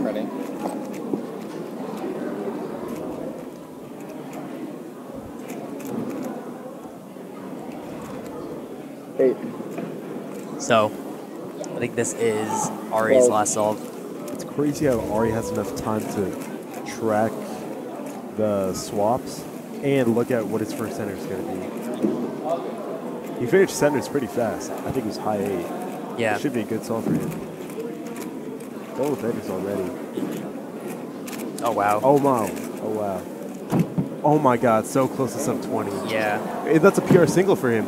I'm ready. Eight. So, I think this is Ari's Well- last solve. It's crazy how Ari has enough time to track the swaps and look at what his first center is going to be. He finished centers pretty fast. I think it was high eight. Yeah. It Should be a good solve for him. Both enters already. Oh, wow. Oh, wow. Oh, wow. Oh, my God. So close to sub 20. Yeah. That's a PR single for him.